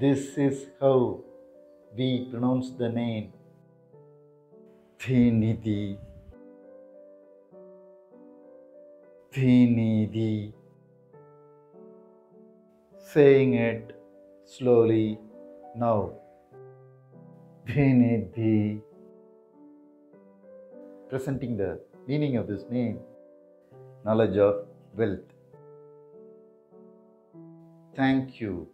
This is how we pronounce the name Dhinidhi. Dhinidhi. Saying it slowly now. Dhinidhi. Presenting the meaning of this name knowledge of wealth. Thank you.